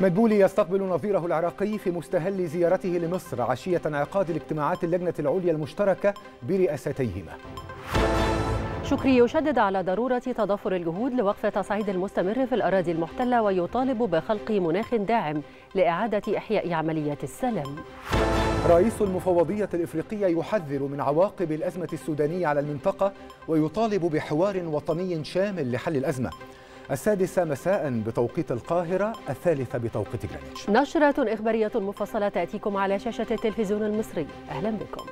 مدبولي يستقبل نظيره العراقي في مستهل زيارته لمصر عشية انعقاد الاجتماعات اللجنة العليا المشتركة برئاستيهما. شكري. يشدد على ضرورة تضافر الجهود لوقف التصعيد المستمر في الأراضي المحتلة ويطالب بخلق مناخ داعم لإعادة إحياء عملية السلام. رئيس المفوضية الإفريقية يحذر من عواقب الأزمة السودانية على المنطقة ويطالب بحوار وطني شامل لحل الأزمة. السادسة مساء بتوقيت القاهرة الثالثة بتوقيت جرينتش نشرة إخبارية مفصلة تأتيكم على شاشة التلفزيون المصري. أهلا بكم.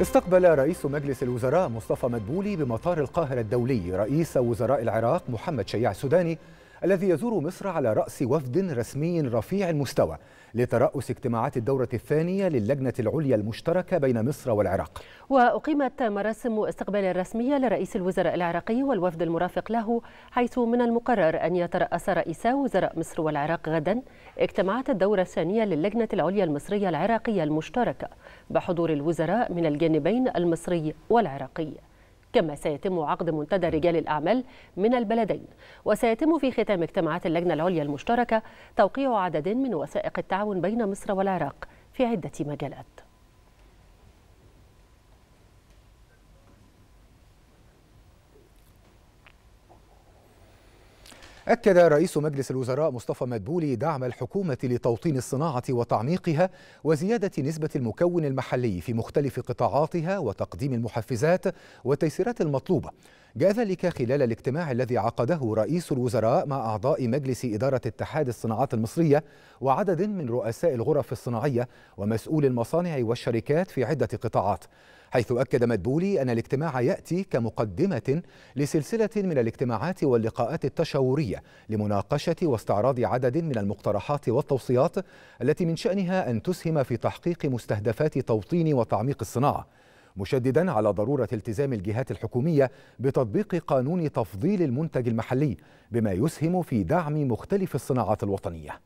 استقبل رئيس مجلس الوزراء مصطفى مدبولي بمطار القاهرة الدولي رئيس وزراء العراق محمد شياع السوداني الذي يزور مصر على رأس وفد رسمي رفيع المستوى. لترأس اجتماعات الدورة الثانية للجنة العليا المشتركة بين مصر والعراق. وأقيمت مراسم استقبال رسمية لرئيس الوزراء العراقي والوفد المرافق له حيث من المقرر أن يترأس رئيسا وزراء مصر والعراق غدا اجتماعات الدورة الثانية للجنة العليا المصرية العراقية المشتركة بحضور الوزراء من الجانبين المصري والعراقي. كما سيتم عقد منتدى رجال الأعمال من البلدين. وسيتم في ختام اجتماعات اللجنة العليا المشتركة توقيع عدد من وثائق التعاون بين مصر والعراق في عدة مجالات. أكد رئيس مجلس الوزراء مصطفى مدبولي دعم الحكومة لتوطين الصناعة وتعميقها وزيادة نسبة المكون المحلي في مختلف قطاعاتها وتقديم المحفزات والتيسيرات المطلوبة. جاء ذلك خلال الاجتماع الذي عقده رئيس الوزراء مع أعضاء مجلس إدارة اتحاد الصناعات المصرية وعدد من رؤساء الغرف الصناعية ومسؤول المصانع والشركات في عدة قطاعات. حيث أكد مدبولي أن الاجتماع يأتي كمقدمة لسلسلة من الاجتماعات واللقاءات التشاورية لمناقشة واستعراض عدد من المقترحات والتوصيات التي من شأنها أن تسهم في تحقيق مستهدفات توطين وتعميق الصناعة مشددا على ضرورة التزام الجهات الحكومية بتطبيق قانون تفضيل المنتج المحلي بما يسهم في دعم مختلف الصناعات الوطنية.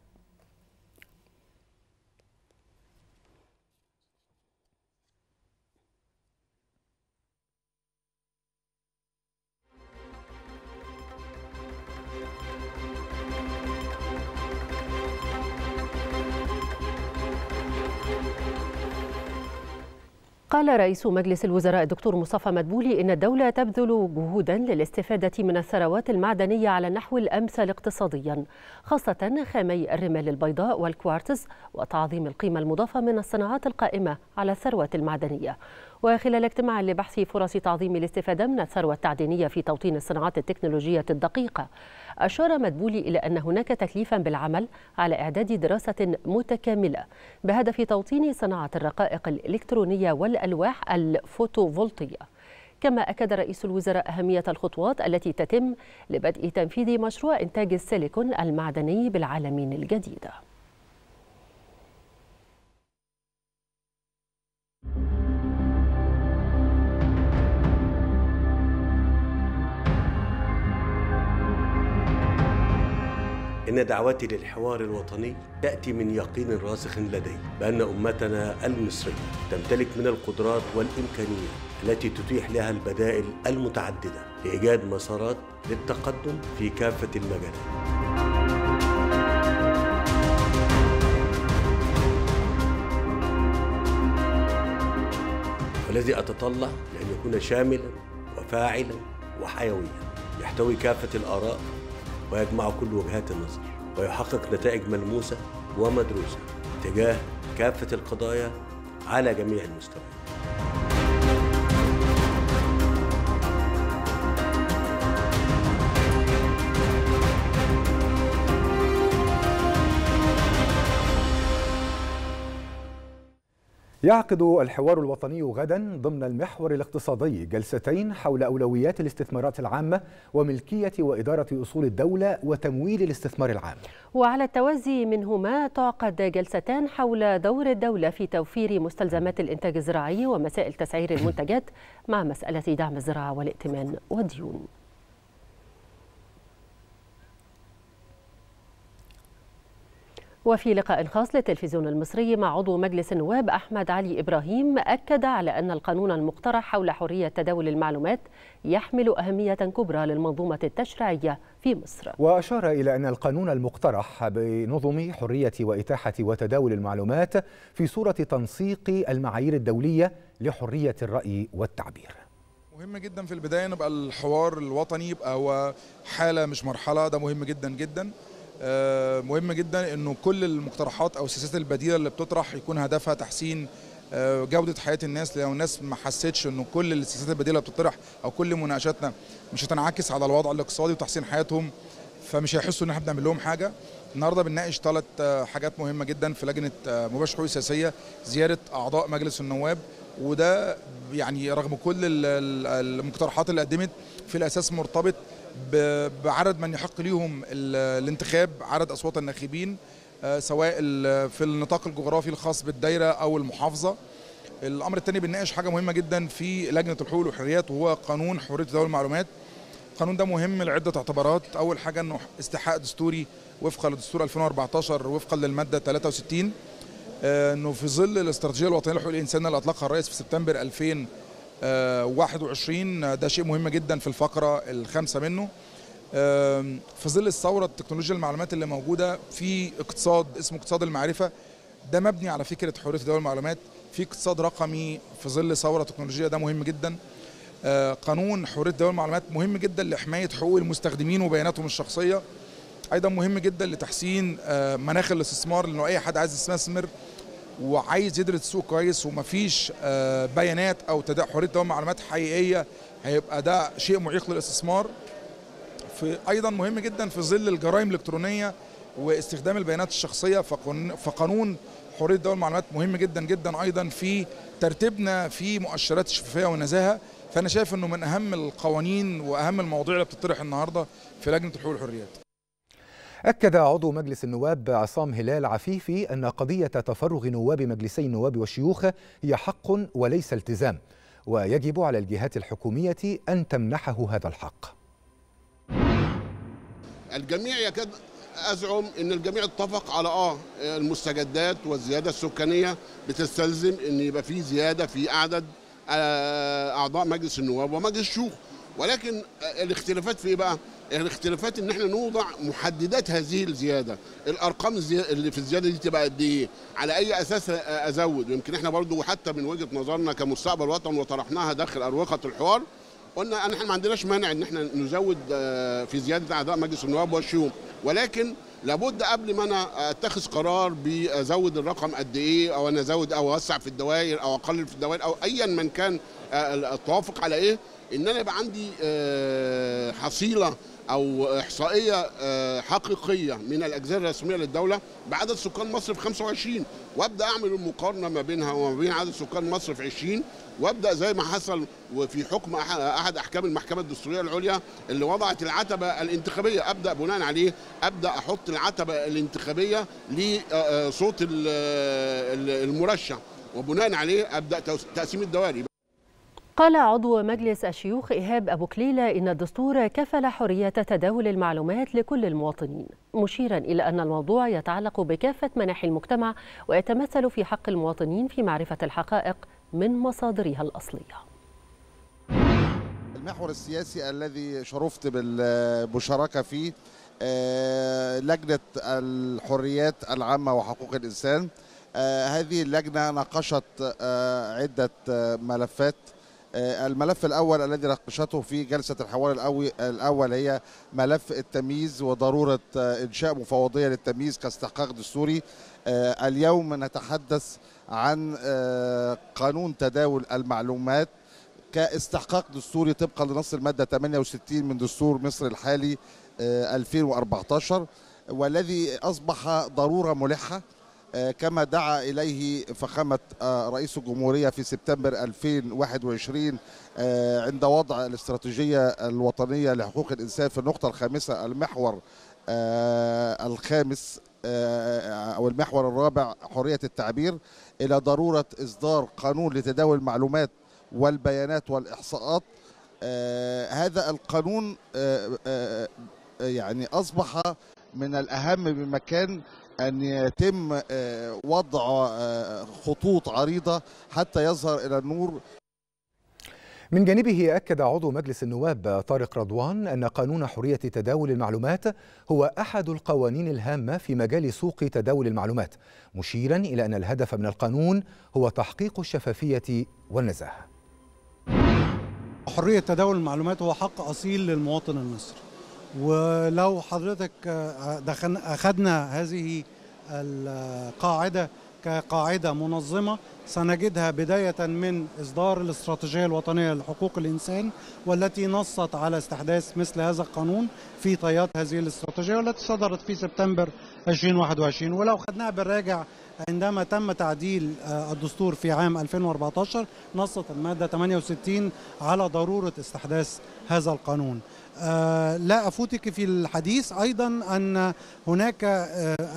قال رئيس مجلس الوزراء الدكتور مصطفى مدبولي إن الدولة تبذل جهودا للاستفادة من الثروات المعدنية على النحو الأمثل اقتصاديا خاصة خامي الرمال البيضاء والكوارتز وتعظيم القيمة المضافة من الصناعات القائمة على الثروة المعدنية. وخلال اجتماع لبحث فرص تعظيم الاستفادة من الثروة التعدينية في توطين الصناعات التكنولوجية الدقيقة أشار مدبولي إلى أن هناك تكليفا بالعمل على إعداد دراسة متكاملة بهدف توطين صناعة الرقائق الإلكترونية والألواح الفوتوفولتية. كما أكد رئيس الوزراء أهمية الخطوات التي تتم لبدء تنفيذ مشروع إنتاج السيليكون المعدني بالعالمين الجديدة إن دعوتي للحوار الوطني تأتي من يقين راسخ لدي بأن أمتنا المصرية تمتلك من القدرات والإمكانيات التي تتيح لها البدائل المتعددة لإيجاد مسارات للتقدم في كافة المجالات. والذي أتطلع لأن يكون شاملا وفاعلا وحيويا. يحتوي كافة الآراء ويجمع كل وجهات النظر ويحقق نتائج ملموسة ومدروسة تجاه كافة القضايا على جميع المستويات. يعقد الحوار الوطني غدا ضمن المحور الاقتصادي جلستين حول أولويات الاستثمارات العامة وملكية وإدارة أصول الدولة وتمويل الاستثمار العام. وعلى التوازي منهما تعقد جلستان حول دور الدولة في توفير مستلزمات الإنتاج الزراعي ومسائل تسعير المنتجات مع مسألة دعم الزراعة والائتمان والديون. وفي لقاء خاص للتلفزيون المصري مع عضو مجلس النواب أحمد علي إبراهيم أكد على أن القانون المقترح حول حرية تداول المعلومات يحمل أهمية كبرى للمنظومة التشريعية في مصر. وأشار إلى أن القانون المقترح بنظم حرية وإتاحة وتداول المعلومات في صورة تنسيق المعايير الدولية لحرية الرأي والتعبير. مهم جدا في البداية نبقى الحوار الوطني يبقى هو حالة مش مرحلة ده مهم جدا جدا. مهم جدا إنه كل المقترحات أو السياسات البديلة اللي بتطرح يكون هدفها تحسين جودة حياة الناس لو الناس ما حسيتش إنه كل السياسات البديلة اللي بتطرح أو كل مناقشاتنا مش هتنعكس على الوضع الاقتصادي وتحسين حياتهم فمش هيحسوا إن إحنا بنعمل لهم حاجة. النهارده بنناقش ثلاث حاجات مهمة جدا في لجنة مباشره الحقوق السياسيه زياده أعضاء مجلس النواب وده يعني رغم كل المقترحات اللي قدمت في الأساس مرتبط بعدد من يحق ليهم الانتخاب عدد أصوات الناخبين سواء في النطاق الجغرافي الخاص بالدايرة أو المحافظة. الأمر الثاني بنناقش حاجة مهمة جدا في لجنة الحقوق والحريات وهو قانون حرية تداول المعلومات. القانون ده مهم لعدة اعتبارات. أول حاجة إنه استحقاق دستوري وفقا لدستور 2014 وفقا للمادة 63 إنه في ظل الاستراتيجية الوطنية لحقوق الإنسان اللي أطلقها الرئيس في سبتمبر 2000 21 ده شيء مهم جدا في الفقرة الخامسة منه. في ظل الثورة التكنولوجيا المعلومات اللي موجودة في اقتصاد اسمه اقتصاد المعرفة ده مبني على فكرة حرية تداول المعلومات. في اقتصاد رقمي في ظل ثورة تكنولوجية ده مهم جدا. قانون حرية تداول المعلومات مهم جدا لحماية حقوق المستخدمين وبياناتهم الشخصية. أيضا مهم جدا لتحسين مناخ الاستثمار لأنه أي حد عايز يستثمر وعايز يدرس السوق كويس ومفيش بيانات أو حرية تداول معلومات حقيقية هيبقى ده شيء معيق للاستثمار. في أيضا مهم جدا في ظل الجرائم الإلكترونية واستخدام البيانات الشخصية فقانون حرية تداول المعلومات مهم جدا جدا. أيضا في ترتيبنا في مؤشرات الشفافية والنزاهه فأنا شايف إنه من أهم القوانين وأهم المواضيع اللي بتطرح النهارده في لجنة الحقوق والحريات. أكد عضو مجلس النواب عصام هلال عفيفي أن قضية تفرغ نواب مجلسي النواب والشيوخ هي حق وليس التزام ويجب على الجهات الحكومية أن تمنحه هذا الحق الجميع يكاد أزعم أن الجميع اتفق على آه المستجدات والزيادة السكانية بتستلزم أن يبقى في زيادة في عدد أعضاء مجلس النواب ومجلس الشيوخ ولكن الاختلافات في إيه بقى؟ الاختلافات إن إحنا نوضع محددات هذه الزيادة، الأرقام اللي في الزيادة دي تبقى قد إيه؟ على أي أساس أزود؟ ويمكن إحنا برضو حتى من وجهة نظرنا كمستقبل وطن وطرحناها داخل أروقة الحوار قلنا ان إحنا ما عندناش مانع إن إحنا نزود في زيادة أعضاء مجلس النواب والشيوخ، ولكن لابد قبل ما أنا أتخذ قرار بأزود الرقم قد إيه أو أنا أزود أو أوسع في الدوائر أو أقلل في الدوائر أو ايا من كان التوافق على إيه إن أنا يبقى عندي حصيلة أو إحصائية حقيقية من الأجزاء الرسمية للدولة بعدد سكان مصر في 25 وأبدأ أعمل المقارنة ما بينها وما بين عدد سكان مصر في 20 وأبدأ زي ما حصل وفي حكم أحد أحكام المحكمة الدستورية العليا اللي وضعت العتبة الانتخابية. أبدأ بناء عليه أبدأ أحط العتبة الانتخابية لصوت المرشح. وبناء عليه أبدأ تقسيم الدوائر. قال عضو مجلس الشيوخ إيهاب أبو كليلة إن الدستور كفل حرية تداول المعلومات لكل المواطنين مشيرا إلى أن الموضوع يتعلق بكافة مناحي المجتمع ويتمثل في حق المواطنين في معرفة الحقائق من مصادرها الأصلية. المحور السياسي الذي شرفت بالمشاركة فيه لجنة الحريات العامة وحقوق الإنسان. هذه اللجنة ناقشت عدة ملفات الملف الأول الذي ناقشته في جلسة الحوار الأول هي ملف التمييز وضرورة إنشاء مفوضية للتمييز كاستحقاق دستوري. اليوم نتحدث عن قانون تداول المعلومات كاستحقاق دستوري طبقا لنص المادة 68 من دستور مصر الحالي 2014 والذي أصبح ضرورة ملحة. كما دعا إليه فخامة رئيس الجمهورية في سبتمبر 2021 عند وضع الاستراتيجية الوطنية لحقوق الإنسان في النقطة الخامسة المحور الخامس أو المحور الرابع حرية التعبير إلى ضرورة إصدار قانون لتداول المعلومات والبيانات والإحصاءات. هذا القانون يعني أصبح من الأهم بمكان أن يتم وضع خطوط عريضة حتى يظهر إلى النور. من جانبه أكد عضو مجلس النواب طارق رضوان أن قانون حرية تداول المعلومات هو أحد القوانين الهامة في مجال سوق تداول المعلومات مشيرا إلى أن الهدف من القانون هو تحقيق الشفافية والنزاهة. حرية تداول المعلومات هو حق أصيل للمواطن المصري. ولو حضرتك دخلنا أخذنا هذه القاعدة كقاعدة منظمة سنجدها بداية من إصدار الاستراتيجية الوطنية لحقوق الإنسان والتي نصت على استحداث مثل هذا القانون في طيات هذه الاستراتيجية والتي صدرت في سبتمبر 2021 ولو خدناها بالراجع عندما تم تعديل الدستور في عام 2014 نصت المادة 68 على ضرورة استحداث هذا القانون. لا أفوتك في الحديث. أيضا أن هناك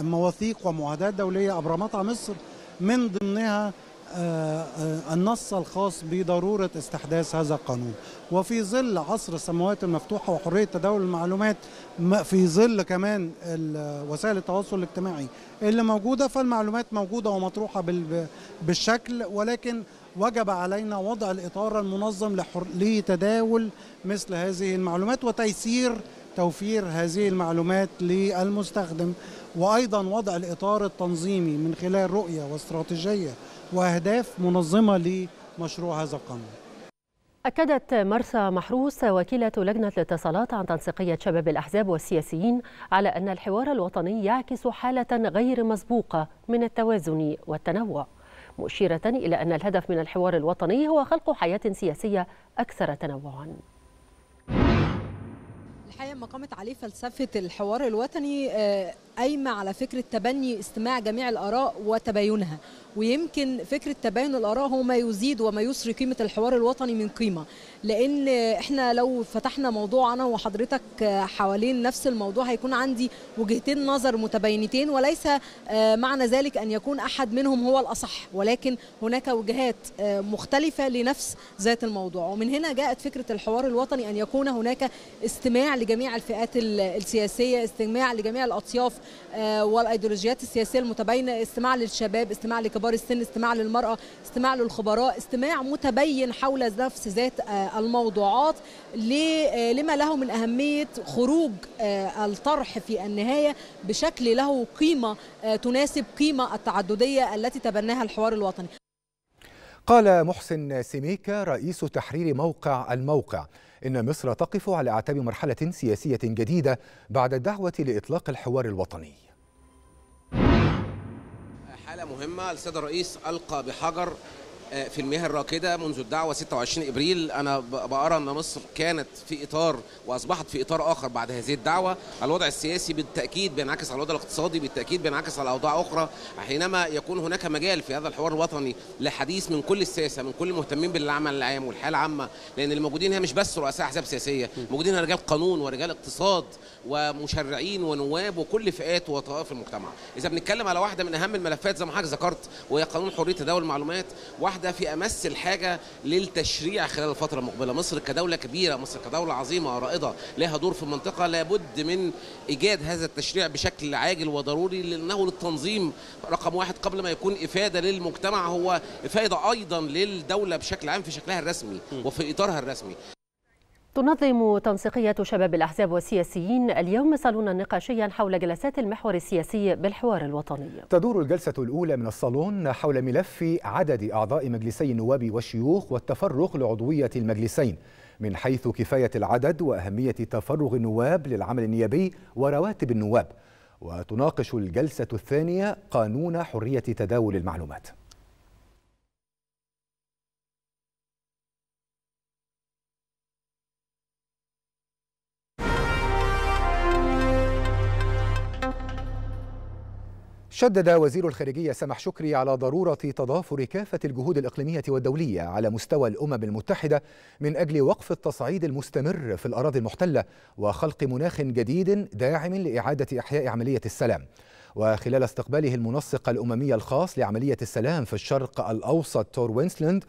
مواثيق ومعاهدات دولية أبرمتها مصر من ضمنها النص الخاص بضرورة استحداث هذا القانون. وفي ظل عصر السماوات المفتوحة وحرية تداول المعلومات في ظل كمان وسائل التواصل الاجتماعي اللي موجودة فالمعلومات موجودة ومطروحة بالشكل ولكن وجب علينا وضع الإطار المنظم لتداول مثل هذه المعلومات وتيسير توفير هذه المعلومات للمستخدم. وأيضا وضع الإطار التنظيمي من خلال رؤية واستراتيجية وأهداف منظمة لمشروع هذا القانون. أكدت مرسى محروس وكيلة لجنة الاتصالات عن تنسيقية شباب الأحزاب والسياسيين على أن الحوار الوطني يعكس حالة غير مسبوقة من التوازن والتنوع. مشيرة إلى أن الهدف من الحوار الوطني هو خلق حياة سياسية أكثر تنوعاً. الحقيقة ما قامت عليه فلسفة الحوار الوطني قايمة على فكرة تبني استماع جميع الآراء وتباينها. ويمكن فكرة تباين الآراء هو ما يزيد وما يسري قيمة الحوار الوطني من قيمة. لأن إحنا لو فتحنا موضوع أنا وحضرتك حوالين نفس الموضوع هيكون عندي وجهتين نظر متباينتين وليس معنى ذلك أن يكون أحد منهم هو الأصح. ولكن هناك وجهات مختلفة لنفس ذات الموضوع. ومن هنا جاءت فكرة الحوار الوطني أن يكون هناك استماع لجميع الفئات السياسية استماع لجميع الأطياف والأيديولوجيات السياسية المتباينة استماع للشباب استماع لكبار السن استماع للمرأة استماع للخبراء استماع متبين حول نفس ذات الموضوعات لما له من أهمية خروج الطرح في النهاية بشكل له قيمة تناسب قيمة التعددية التي تبناها الحوار الوطني. قال محسن سميكا رئيس تحرير موقع الموقع. إن مصر تقف على أعتاب مرحلة سياسية جديدة بعد الدعوة لإطلاق الحوار الوطني. حالة مهمة السيد الرئيس ألقى بحجر في المياه الراكدة منذ الدعوة 26 إبريل أنا بأرى أن مصر كانت في إطار وأصبحت في إطار آخر بعد هذه الدعوة. الوضع السياسي بالتأكيد بينعكس على الوضع الاقتصادي بالتأكيد بينعكس على أوضاع أخرى. حينما يكون هناك مجال في هذا الحوار الوطني لحديث من كل السياسة من كل المهتمين بالعمل العام والحياة العامة لأن الموجودين هنا مش بس رؤساء أحزاب سياسية موجودين رجال قانون ورجال اقتصاد ومشرعين ونواب وكل فئات وطوائف المجتمع. إذا بنتكلم على واحدة من أهم الملفات زي ما حضرتك ذكرت وهي قانون حرية تداول المعلومات واحدة في أمس الحاجة للتشريع خلال الفترة المقبلة. مصر كدولة كبيرة مصر كدولة عظيمة رائده لها دور في المنطقة. لابد من إيجاد هذا التشريع بشكل عاجل وضروري لأنه للتنظيم رقم واحد. قبل ما يكون إفادة للمجتمع هو إفادة أيضا للدولة بشكل عام في شكلها الرسمي وفي إطارها الرسمي. تنظم تنسيقية شباب الأحزاب والسياسيين اليوم صالونا نقاشيا حول جلسات المحور السياسي بالحوار الوطني. تدور الجلسة الأولى من الصالون حول ملف عدد أعضاء مجلسي النواب والشيوخ والتفرغ لعضوية المجلسين من حيث كفاية العدد وأهمية تفرغ النواب للعمل النيابي ورواتب النواب. وتناقش الجلسة الثانية قانون حرية تداول المعلومات. شدد وزير الخارجية سمح شكري على ضرورة تضافر كافة الجهود الإقليمية والدولية على مستوى الأمم المتحدة من أجل وقف التصعيد المستمر في الأراضي المحتلة وخلق مناخ جديد داعم لإعادة إحياء عملية السلام. وخلال استقباله المنسق الأممي الخاص لعملية السلام في الشرق الأوسط تور وينسلاند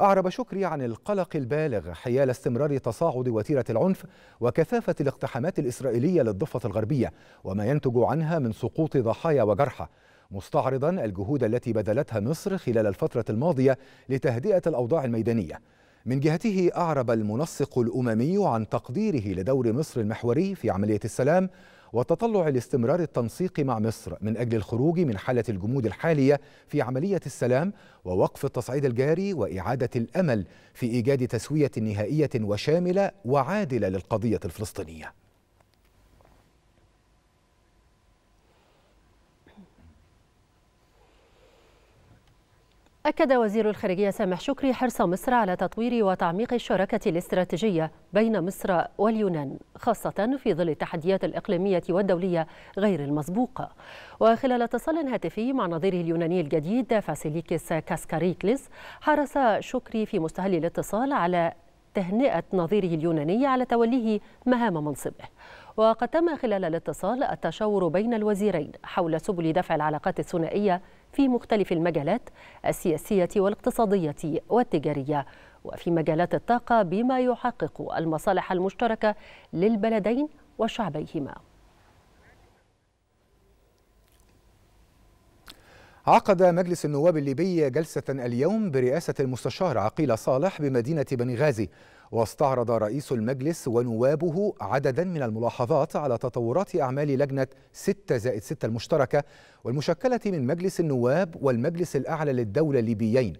أعرب شكري عن القلق البالغ حيال استمرار تصاعد وتيرة العنف وكثافة الاقتحامات الإسرائيلية للضفة الغربية وما ينتج عنها من سقوط ضحايا وجرحى. مستعرضا الجهود التي بذلتها مصر خلال الفترة الماضية لتهدئة الأوضاع الميدانية. من جهته أعرب المنسق الأممي عن تقديره لدور مصر المحوري في عملية السلام وتطلع لاستمرار التنسيق مع مصر من أجل الخروج من حالة الجمود الحالية في عملية السلام ووقف التصعيد الجاري وإعادة الأمل في إيجاد تسوية نهائية وشاملة وعادلة للقضية الفلسطينية. أكد وزير الخارجية سامح شكري حرص مصر على تطوير وتعميق الشراكة الاستراتيجية بين مصر واليونان خاصة في ظل التحديات الإقليمية والدولية غير المسبوقة وخلال اتصال هاتفي مع نظيره اليوناني الجديد فاسيليكس كاسكاريكليس حرص شكري في مستهل الاتصال على تهنئة نظيره اليوناني على توليه مهام منصبه. وقد تم خلال الاتصال التشاور بين الوزيرين حول سبل دفع العلاقات الثنائية في مختلف المجالات السياسية والاقتصادية والتجارية وفي مجالات الطاقة بما يحقق المصالح المشتركة للبلدين وشعبيهما. عقد مجلس النواب الليبي جلسة اليوم برئاسة المستشار عقيل صالح بمدينة بنغازي واستعرض رئيس المجلس ونوابه عددا من الملاحظات على تطورات أعمال لجنة 6 زائد 6 المشتركة والمشكلة من مجلس النواب والمجلس الأعلى للدولة الليبيين.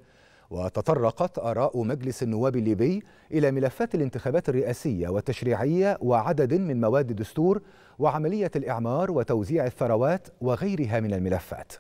وتطرقت آراء مجلس النواب الليبي إلى ملفات الانتخابات الرئاسية والتشريعية وعدد من مواد الدستور وعملية الإعمار وتوزيع الثروات وغيرها من الملفات.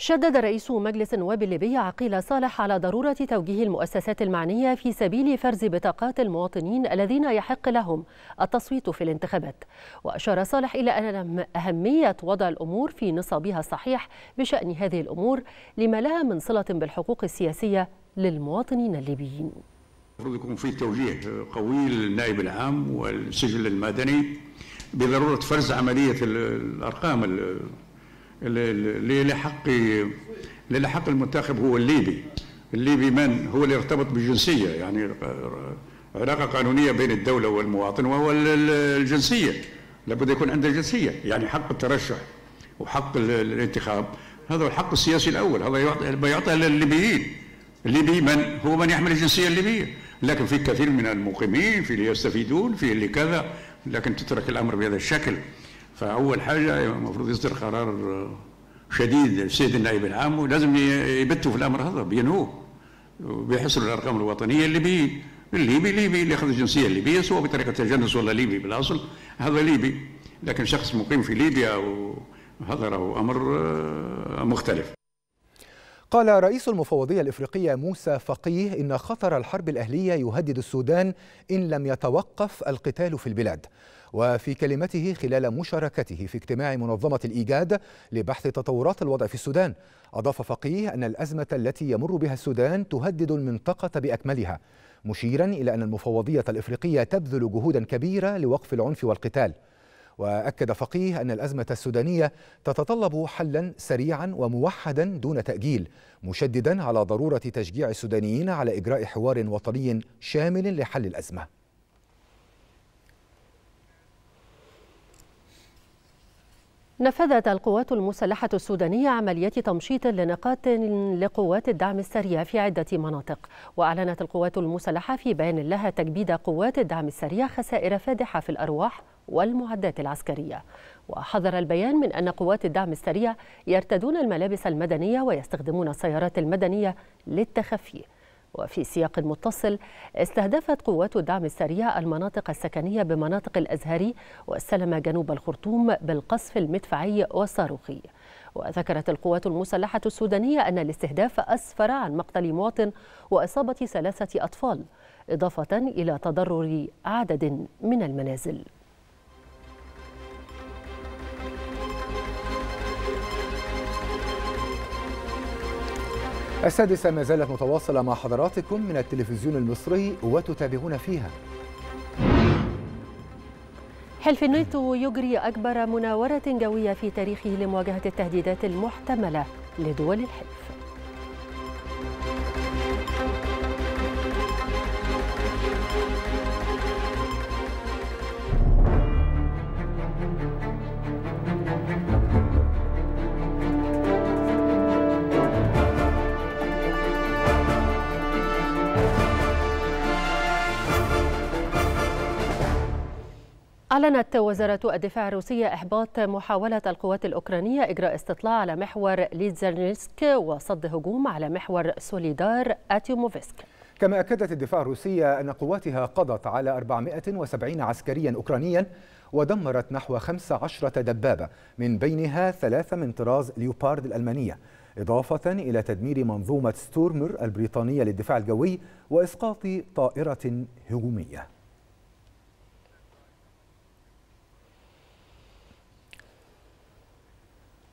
شدد رئيس مجلس النواب الليبي عقيل صالح على ضرورة توجيه المؤسسات المعنية في سبيل فرز بطاقات المواطنين الذين يحق لهم التصويت في الانتخابات. وأشار صالح إلى أن أهمية وضع الأمور في نصابها الصحيح بشأن هذه الأمور لما لها من صلة بالحقوق السياسية للمواطنين الليبيين. المفروض يكون في توجيه قوي للنائب العام والسجل المدني بضرورة فرز عملية الأرقام اللي لحق اللي لحق المنتخب هو الليبي. الليبي من؟ هو اللي يرتبط بالجنسية يعني علاقة قانونية بين الدولة والمواطن وهو الجنسية. لابد يكون عنده جنسية يعني حق الترشح وحق الانتخاب. هذا الحق السياسي الأول هذا يعطى للليبيين. الليبي من؟ هو من يحمل الجنسية الليبية. لكن في كثير من المقيمين في اللي يستفيدون في اللي كذا لكن تترك الأمر بهذا الشكل. فأول حاجة المفروض يصدر قرار شديد السيد النائب العام ولازم يبتوا في الأمر هذا بينهوه بيحصلوا الأرقام الوطنية اللي بي الليبي ليبي اللي ياخذ الجنسية الليبية سواء بطريقة تجنس ولا ليبي بالأصل هذا ليبي. لكن شخص مقيم في ليبيا هذا أمر مختلف. قال رئيس المفوضية الإفريقية موسى فقيه إن خطر الحرب الأهلية يهدد السودان إن لم يتوقف القتال في البلاد. وفي كلمته خلال مشاركته في اجتماع منظمة الإيجاد لبحث تطورات الوضع في السودان. أضاف فقيه أن الأزمة التي يمر بها السودان تهدد المنطقة بأكملها مشيرا إلى أن المفوضية الإفريقية تبذل جهودا كبيرة لوقف العنف والقتال. وأكد فقيه أن الأزمة السودانية تتطلب حلا سريعا وموحدا دون تأجيل مشددا على ضرورة تشجيع السودانيين على إجراء حوار وطني شامل لحل الأزمة. نفذت القوات المسلحة السودانية عمليات تمشيط لنقاط لقوات الدعم السريع في عدة مناطق. وأعلنت القوات المسلحة في بيان لها تجبيد قوات الدعم السريع خسائر فادحة في الأرواح والمعدات العسكرية. وحذر البيان من أن قوات الدعم السريع يرتدون الملابس المدنية ويستخدمون السيارات المدنية للتخفي. وفي سياق متصل استهدفت قوات الدعم السريع المناطق السكنية بمناطق الأزهري والسلمة جنوب الخرطوم بالقصف المدفعي والصاروخي. وذكرت القوات المسلحة السودانية أن الاستهداف أسفر عن مقتل مواطن وإصابة ثلاثة أطفال إضافة إلى تضرر عدد من المنازل. السادسة ما زالت متواصلة مع حضراتكم من التلفزيون المصري وتتابعون فيها. حلف الناتو يجري أكبر مناورة جوية في تاريخه لمواجهة التهديدات المحتملة لدول الحلف. أعلنت وزارة الدفاع الروسية إحباط محاولة القوات الأوكرانية إجراء استطلاع على محور ليتزرنسك وصد هجوم على محور سوليدار أرتيوموفسك كما أكدت الدفاع الروسية أن قواتها قضت على 470 عسكريا أوكرانيا ودمرت نحو 15 دبابة من بينها ثلاثة من طراز ليوبارد الألمانية إضافة إلى تدمير منظومة ستورمر البريطانية للدفاع الجوي وإسقاط طائرة هجومية.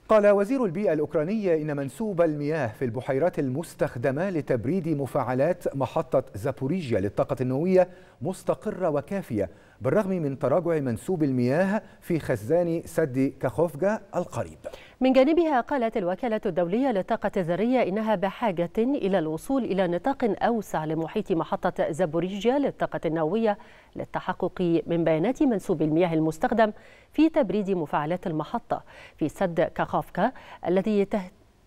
قال وزير البيئة الأوكراني إن منسوب المياه في البحيرات المستخدمة لتبريد مفاعلات محطة زابوريجيا للطاقة النووية مستقرة وكافية بالرغم من تراجع منسوب المياه في خزان سد كاخوفجا القريب. من جانبها قالت الوكالة الدولية للطاقة الذرية إنها بحاجة إلى الوصول إلى نطاق أوسع لمحيط محطة زابوريجيا للطاقة النووية للتحقق من بيانات منسوب المياه المستخدم في تبريد مفاعلات المحطة في سد كاخوفكا الذي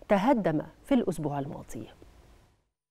تهدم في الأسبوع الماضي.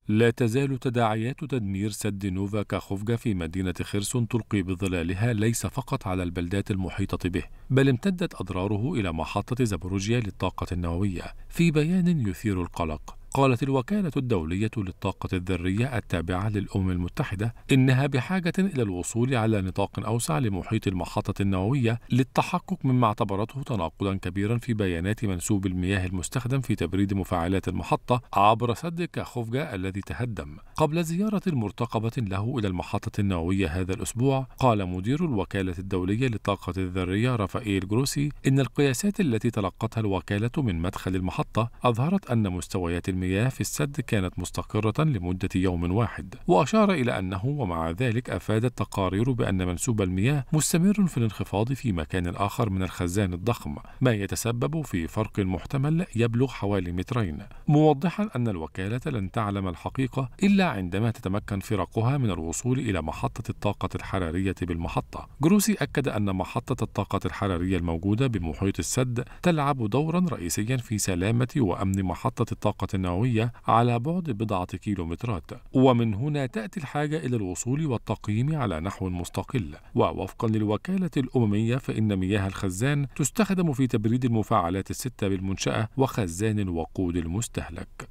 لا تزال تداعيات تدمير سد نوفا كاخوفجا في مدينة خرسون تلقي بظلالها ليس فقط على البلدات المحيطة به بل امتدت أضراره إلى محطة زابوروجيا للطاقة النووية. في بيان يثير القلق قالت الوكالة الدولية للطاقة الذرية التابعة للأمم المتحدة إنها بحاجة إلى الوصول على نطاق أوسع لمحيط المحطة النووية للتحقق مما اعتبرته تناقضا كبيرا في بيانات منسوب المياه المستخدم في تبريد مفاعلات المحطة عبر سد كاخوفجا الذي تهدم. قبل زيارة مرتقبة له إلى المحطة النووية هذا الأسبوع قال مدير الوكالة الدولية للطاقة الذرية رافائيل جروسي إن القياسات التي تلقتها الوكالة من مدخل المحطة أظهرت أن مستويات المياه في السد كانت مستقرة لمدة يوم واحد وأشار إلى أنه ومع ذلك أفادت تقارير بأن منسوب المياه مستمر في الانخفاض في مكان آخر من الخزان الضخم ما يتسبب في فرق محتمل يبلغ حوالي مترين موضحا أن الوكالة لن تعلم الحقيقة إلا عندما تتمكن فرقها من الوصول إلى محطة الطاقة الحرارية بالمحطة. جروسي أكد أن محطة الطاقة الحرارية الموجودة بمحيط السد تلعب دورا رئيسيا في سلامة وأمن محطة الطاقة النووية. على بعد بضعة كيلومترات ومن هنا تأتي الحاجة إلى الوصول والتقييم على نحو مستقل. ووفقا للوكالة الأممية فإن مياه الخزان تستخدم في تبريد المفاعلات الستة بالمنشأة وخزان الوقود المستهلك.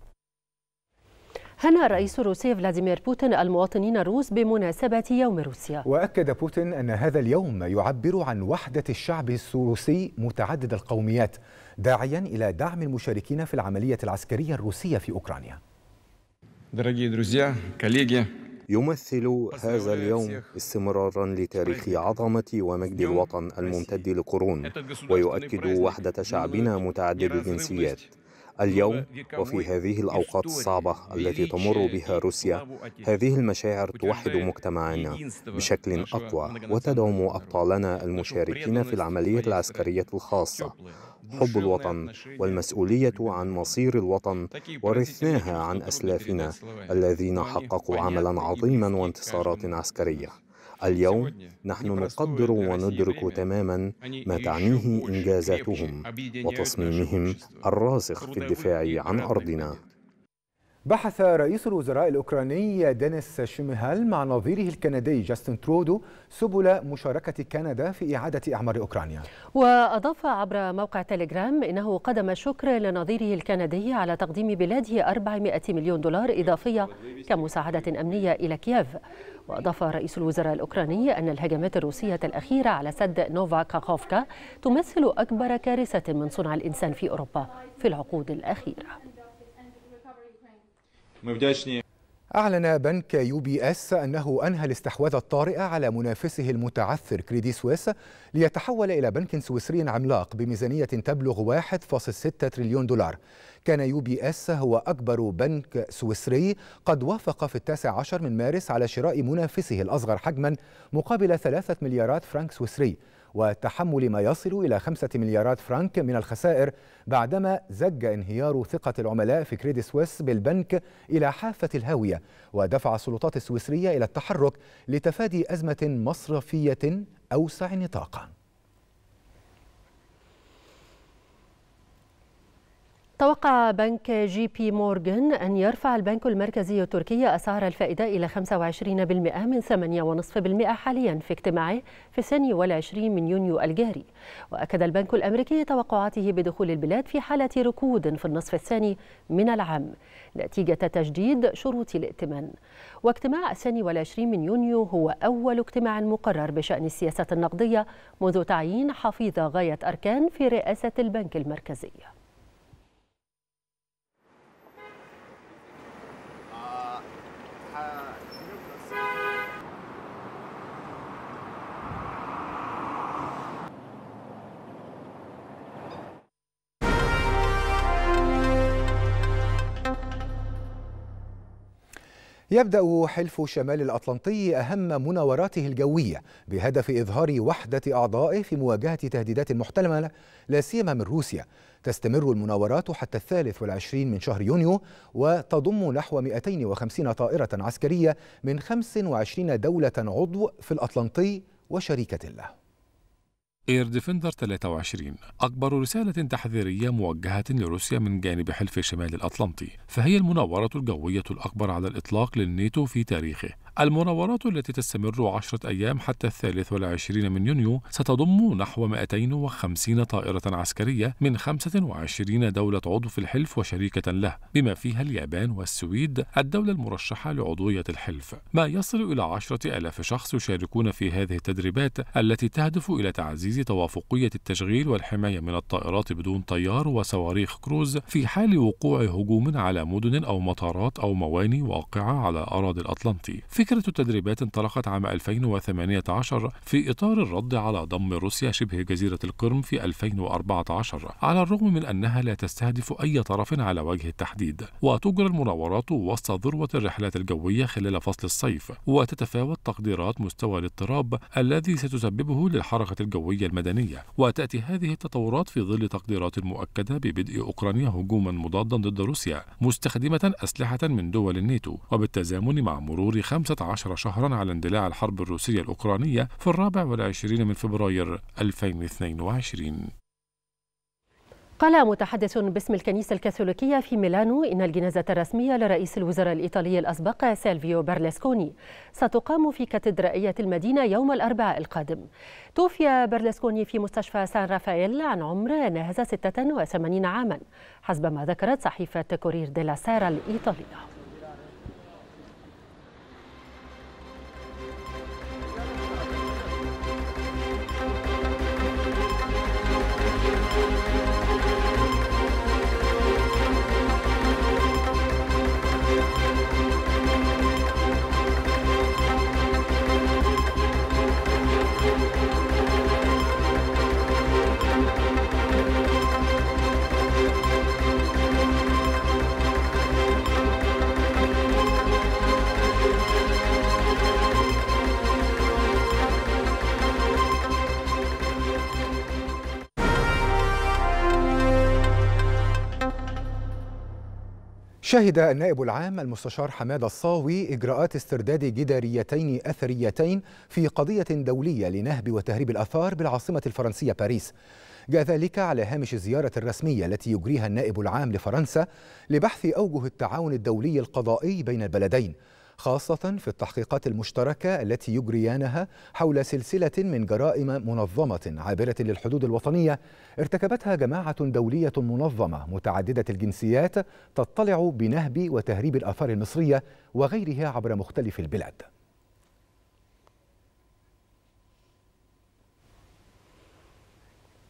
هنأ الرئيس الروسي فلاديمير بوتين المواطنين الروس بمناسبة يوم روسيا. وأكد بوتين أن هذا اليوم يعبر عن وحدة الشعب الروسي متعدد القوميات داعيا إلى دعم المشاركين في العملية العسكرية الروسية في أوكرانيا. يمثل هذا اليوم استمرارا لتاريخ عظمة ومجد الوطن الممتد لقرون ويؤكد وحدة شعبنا متعدد الجنسيات. اليوم وفي هذه الأوقات الصعبة التي تمر بها روسيا هذه المشاعر توحد مجتمعنا بشكل أقوى وتدعم أبطالنا المشاركين في العملية العسكرية الخاصة. حب الوطن والمسؤولية عن مصير الوطن ورثناها عن أسلافنا الذين حققوا عملا عظيما وانتصارات عسكرية. اليوم نحن نقدر وندرك تماما ما تعنيه إنجازاتهم وتصميمهم الراسخ في الدفاع عن أرضنا. بحث رئيس الوزراء الأوكراني دينيس شيميهال مع نظيره الكندي جاستن ترودو سبل مشاركة كندا في إعادة أعمار أوكرانيا. وأضاف عبر موقع تليجرام إنه قدم الشكر لنظيره الكندي على تقديم بلاده 400 مليون دولار إضافية كمساعدة أمنية إلى كييف. وأضاف رئيس الوزراء الأوكراني أن الهجمات الروسية الأخيرة على سد نوفا كاخوفكا تمثل أكبر كارثة من صنع الإنسان في أوروبا في العقود الأخيرة. أعلن بنك يو بي اس أنه أنهى الاستحواذ الطارئ على منافسه المتعثر كريدي سويس ليتحول إلى بنك سويسري عملاق بميزانية تبلغ 1.6 تريليون دولار. كان يو بي اس هو أكبر بنك سويسري قد وافق في التاسع عشر من مارس على شراء منافسه الأصغر حجما مقابل ثلاثة مليارات فرنك سويسري. وتحمل ما يصل إلى خمسة مليارات فرنك من الخسائر بعدما زج انهيار ثقة العملاء في كريدي سويس بالبنك إلى حافة الهاوية ودفع السلطات السويسرية إلى التحرك لتفادي أزمة مصرفية أوسع نطاقاً. توقع بنك جي بي مورغان أن يرفع البنك المركزي التركي أسعار الفائدة إلى 25% من 8.5% حاليا في اجتماعه في الثاني والعشرين من يونيو الجاري. وأكد البنك الأمريكي توقعاته بدخول البلاد في حالة ركود في النصف الثاني من العام نتيجة تشديد شروط الائتمان. واجتماع الثاني والعشرين من يونيو هو أول اجتماع مقرر بشأن السياسة النقدية منذ تعيين حفيظ غاية أركان في رئاسة البنك المركزي. يبدأ حلف شمال الأطلنطي أهم مناوراته الجوية بهدف إظهار وحدة أعضائه في مواجهة تهديدات محتملة لا سيما من روسيا. تستمر المناورات حتى الثالث والعشرين من شهر يونيو وتضم نحو 250 طائرة عسكرية من 25 دولة عضو في الأطلنطي وشريكة له Air Defender 23 أكبر رسالة تحذيرية موجهة لروسيا من جانب حلف شمال الأطلنطي فهي المناورة الجوية الأكبر على الإطلاق للناتو في تاريخه. المناورات التي تستمر عشرة أيام حتى الثالث والعشرين من يونيو ستضم نحو 250 طائرة عسكرية من 25 دولة عضو في الحلف وشريكة له بما فيها اليابان والسويد الدولة المرشحة لعضوية الحلف. ما يصل إلى عشرة ألاف شخص يشاركون في هذه التدريبات التي تهدف إلى تعزيز توافقية التشغيل والحماية من الطائرات بدون طيار وصواريخ كروز في حال وقوع هجوم على مدن أو مطارات أو مواني واقعة على أراضي الأطلنطي. فكرة التدريبات انطلقت عام 2018 في إطار الرد على ضم روسيا شبه جزيرة القرم في 2014 على الرغم من أنها لا تستهدف أي طرف على وجه التحديد. وتجرى المناورات وسط ذروة الرحلات الجوية خلال فصل الصيف وتتفاوت تقديرات مستوى الاضطراب الذي ستسببه للحركة الجوية المدنية. وتأتي هذه التطورات في ظل تقديرات مؤكدة ببدء أوكرانيا هجوما مضادا ضد روسيا مستخدمة أسلحة من دول الناتو وبالتزامن مع مرور 15 شهرا على اندلاع الحرب الروسية الأوكرانية في الرابع والعشرين من فبراير 2022 قال متحدث باسم الكنيسة الكاثوليكية في ميلانو إن الجنازة الرسمية لرئيس الوزراء الإيطالي الأسبق سيلفيو برلسكوني ستقام في كاتدرائية المدينة يوم الأربعاء القادم. توفي برلسكوني في مستشفى سان رافائيل عن عمر ناهز 86 عاما حسب ما ذكرت صحيفة كورييري ديلا سيرا الإيطالية. شهد النائب العام المستشار حماد الصاوي إجراءات استرداد جداريتين أثريتين في قضية دولية لنهب وتهريب الآثار بالعاصمة الفرنسية باريس. جاء ذلك على هامش الزيارة الرسمية التي يجريها النائب العام لفرنسا لبحث أوجه التعاون الدولي القضائي بين البلدين. خاصة في التحقيقات المشتركة التي يجريانها حول سلسلة من جرائم منظمة عابرة للحدود الوطنية ارتكبتها جماعة دولية منظمة متعددة الجنسيات تطلع بنهب وتهريب الآثار المصرية وغيرها عبر مختلف البلاد.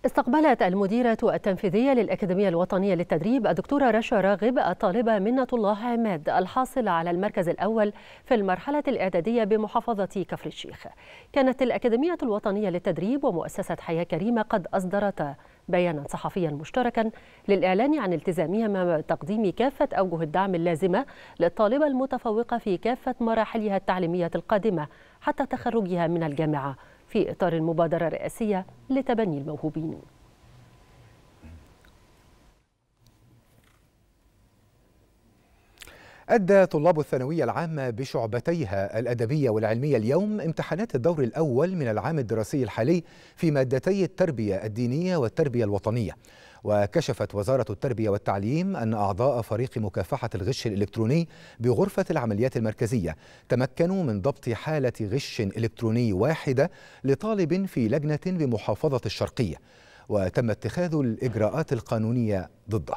استقبلت المديرة التنفيذية للأكاديمية الوطنية للتدريب الدكتورة رشا راغب الطالبة منة الله عماد الحاصل على المركز الأول في المرحلة الإعدادية بمحافظة كفر الشيخ. كانت الأكاديمية الوطنية للتدريب ومؤسسة حياة كريمة قد أصدرتا بيانا صحفيا مشتركا للإعلان عن التزامهما بتقديم كافة أوجه الدعم اللازمة للطالبة المتفوقة في كافة مراحلها التعليمية القادمة حتى تخرجها من الجامعة. في إطار المبادرة الرئاسية لتبني الموهوبين. أدى طلاب الثانوية العامة بشعبتيها الأدبية والعلمية اليوم امتحانات الدور الأول من العام الدراسي الحالي في مادتي التربية الدينية والتربية الوطنية. وكشفت وزارة التربية والتعليم أن أعضاء فريق مكافحة الغش الإلكتروني بغرفة العمليات المركزية تمكنوا من ضبط حالة غش إلكتروني واحدة لطالب في لجنة بمحافظة الشرقية وتم اتخاذ الإجراءات القانونية ضده.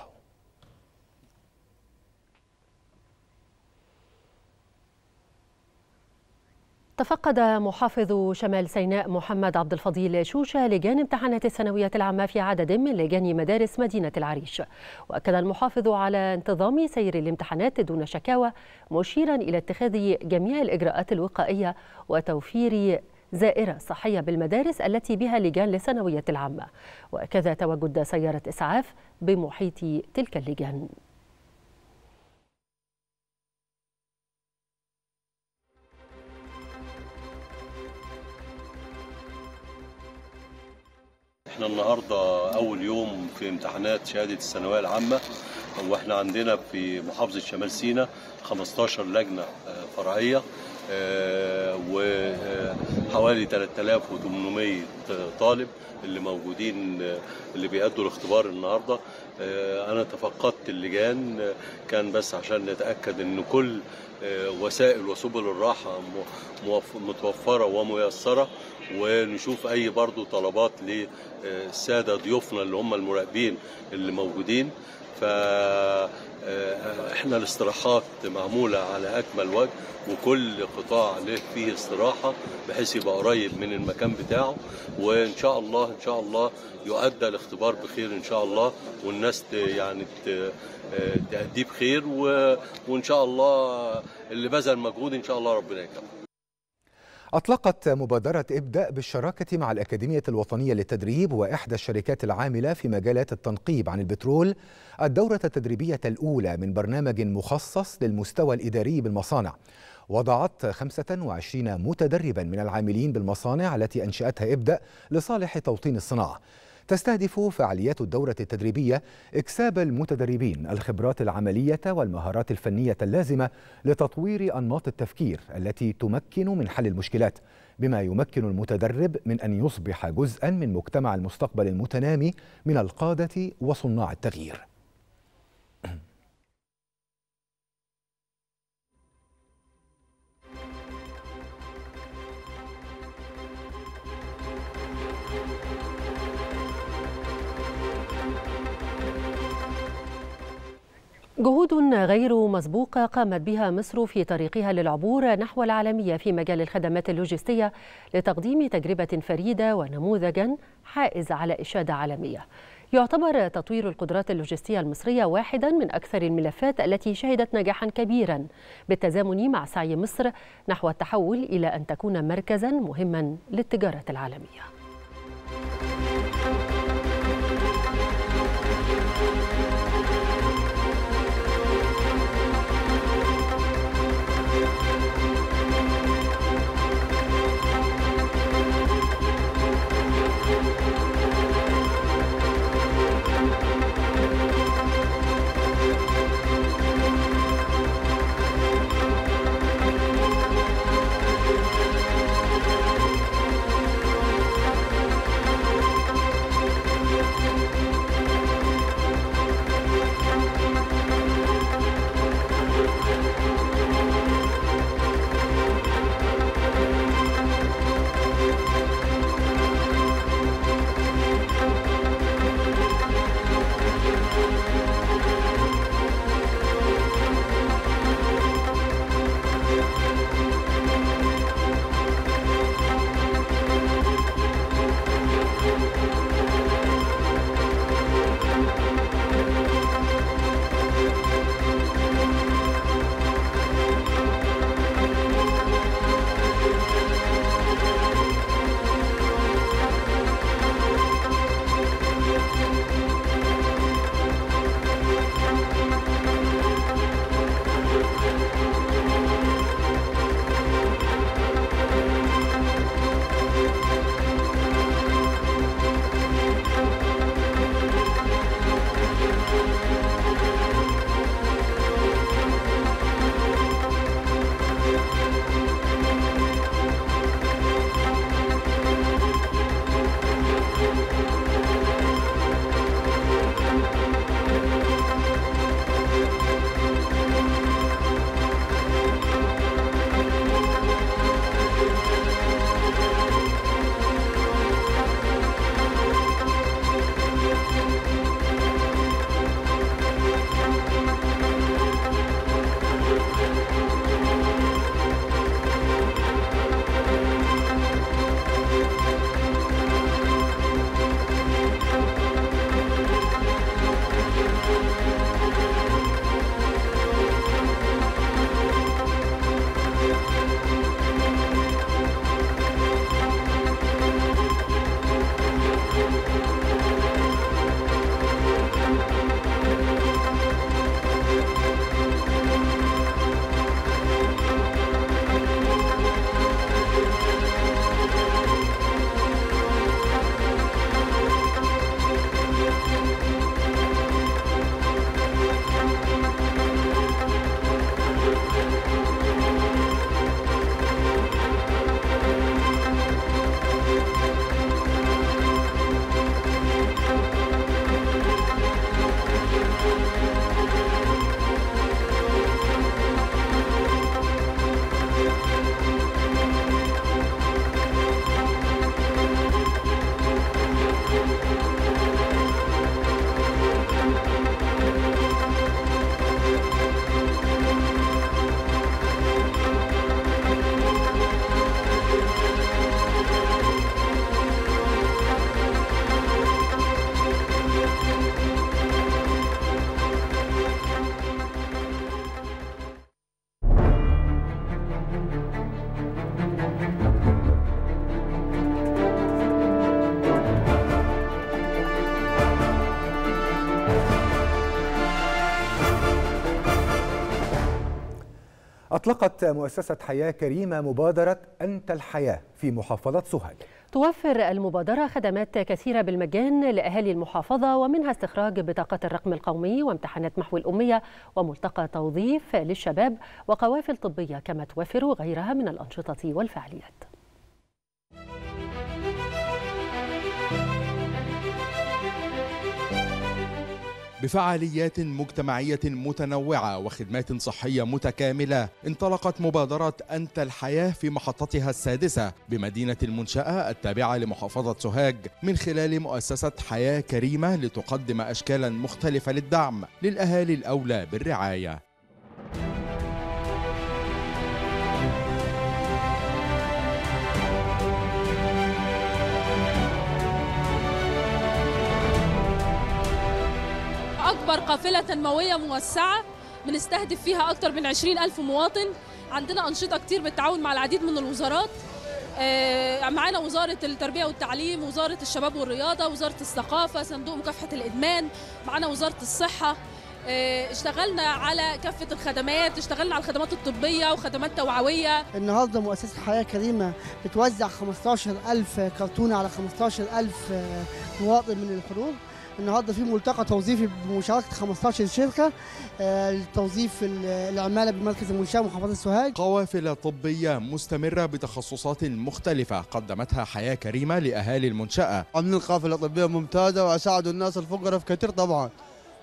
تفقد محافظ شمال سيناء محمد عبد الفضيل شوشة لجان امتحانات الثانوية العامة في عدد من لجان مدارس مدينة العريش. وأكد المحافظ على انتظام سير الامتحانات دون شكاوى مشيرا إلى اتخاذ جميع الإجراءات الوقائية وتوفير زائرة صحية بالمدارس التي بها لجان للثانوية العامة. وكذا تواجد سيارة إسعاف بمحيط تلك اللجان. إحنا النهارده اول يوم في امتحانات شهادة الثانوية العامة وإحنا عندنا في محافظة شمال سيناء 15 لجنة فرعية وحوالي 3800 طالب اللي موجودين اللي بيأدوا الاختبار النهارده. أنا تفقدت اللجان كان بس عشان نتأكد ان كل وسائل وسبل الراحة متوفرة وميسرة. ونشوف أي برضو طلبات للساده ضيوفنا اللي هم المراقبين اللي موجودين. ف إحنا الاستراحات معمولة على أكمل وجه وكل قطاع له فيه استراحة بحيث يبقى قريب من المكان بتاعه. وإن شاء الله إن شاء الله يؤدى الاختبار بخير إن شاء الله والناس يعني تأديه بخير. وإن شاء الله اللي بذل مجهود إن شاء الله ربنا يكرمه. أطلقت مبادرة ابدأ بالشراكة مع الأكاديمية الوطنية للتدريب وإحدى الشركات العاملة في مجالات التنقيب عن البترول الدورة التدريبية الأولى من برنامج مخصص للمستوى الإداري بالمصانع. وضعت 25 متدربا من العاملين بالمصانع التي أنشأتها ابدأ لصالح توطين الصناعة. تستهدف فعاليات الدورة التدريبية إكساب المتدربين الخبرات العملية والمهارات الفنية اللازمة لتطوير أنماط التفكير التي تمكن من حل المشكلات بما يمكن المتدرب من أن يصبح جزءا من مجتمع المستقبل المتنامي من القادة وصناع التغيير. جهود غير مسبوقة قامت بها مصر في طريقها للعبور نحو العالمية في مجال الخدمات اللوجستية لتقديم تجربة فريدة ونموذجا حائز على إشادة عالمية. يعتبر تطوير القدرات اللوجستية المصرية واحدا من أكثر الملفات التي شهدت نجاحا كبيرا بالتزامن مع سعي مصر نحو التحول إلى أن تكون مركزا مهما للتجارة العالمية. أطلقت مؤسسة حياة كريمة مبادرة أنت الحياة في محافظة سوهاج. توفر المبادرة خدمات كثيرة بالمجان لأهالي المحافظة ومنها استخراج بطاقة الرقم القومي وامتحانات محو الأمية وملتقى توظيف للشباب وقوافل طبية كما توفر غيرها من الأنشطة والفعاليات. بفعاليات مجتمعية متنوعة وخدمات صحية متكاملة انطلقت مبادرة أنت الحياة في محطتها السادسة بمدينة المنشأة التابعة لمحافظة سوهاج من خلال مؤسسة حياة كريمة لتقدم أشكالا مختلفة للدعم للأهالي الأولى بالرعاية. قافلة تنموية موسعة بنستهدف فيها أكثر من 20 ألف مواطن. عندنا أنشطة كتير بالتعاون مع العديد من الوزارات. معانا وزارة التربية والتعليم وزارة الشباب والرياضة وزارة الثقافة صندوق مكافحة الإدمان معانا وزارة الصحة. اشتغلنا على كافة الخدمات اشتغلنا على الخدمات الطبية وخدمات توعوية. النهاردة مؤسسة حياة كريمة بتوزع 15 ألف كرتونة على 15 ألف مواطن من الحروب. النهارده في ملتقى توظيفي بمشاركة 15 شركة لتوظيف العمالة بمركز المنشاه محافظة سوهاج. قوافل طبية مستمرة بتخصصات مختلفة قدمتها حياة كريمة لأهالي المنشأة. عاملين قافله طبيه ممتازة واساعدوا الناس الفقراء في كثير طبعا.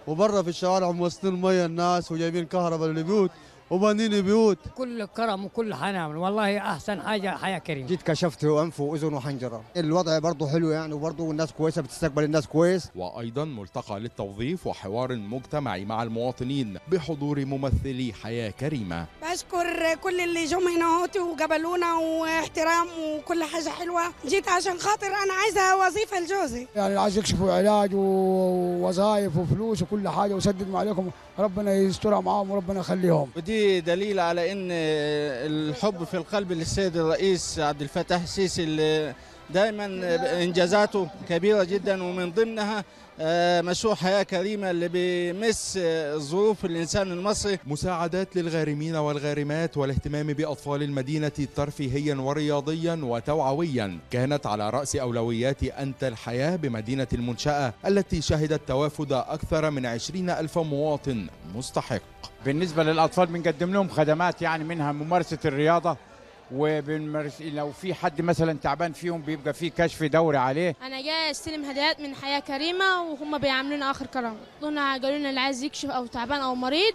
وبره في الشوارع موصلين ميه الناس وجايبين كهرباء للبيوت. وبنين بيوت. كل كرم وكل حنان. والله أحسن حاجة حياة كريمة. جيت كشفت أنف وأذن وحنجرة. الوضع برضه حلو يعني وبرضه الناس كويسة بتستقبل الناس كويس. وأيضا ملتقى للتوظيف وحوار مجتمعي مع المواطنين بحضور ممثلي حياة كريمة. بشكر كل اللي جم هنا وقبلونا واحترام وكل حاجة حلوة. جيت عشان خاطر أنا عايزة وظيفة لجوزي. يعني عايز يكشفوا علاج ووظائف وفلوس وكل حاجة وسدد ما عليكم. ربنا يسترها معاهم وربنا يخليهم. ودي دليل على إن الحب في القلب للسيد الرئيس عبد الفتاح السيسي اللي دائما إنجازاته كبيرة جدا ومن ضمنها مشروع حياة كريمة اللي بيمس ظروف الإنسان المصري. مساعدات للغارمين والغارمات والاهتمام بأطفال المدينة ترفيهيا ورياضيا وتوعويا. كانت على رأس أولويات أنت الحياة بمدينة المنشأة التي شهدت توافد أكثر من 20 ألف مواطن مستحق. بالنسبة للأطفال بنقدم لهم خدمات يعني منها ممارسة الرياضة وبنمارس لو في حد مثلا تعبان فيهم بيبقى في كشف دوري عليه. أنا جاي أستلم هدايات من حياة كريمة وهم بيعاملونا آخر كرم قالوا لنا اللي عايز يكشف أو تعبان أو مريض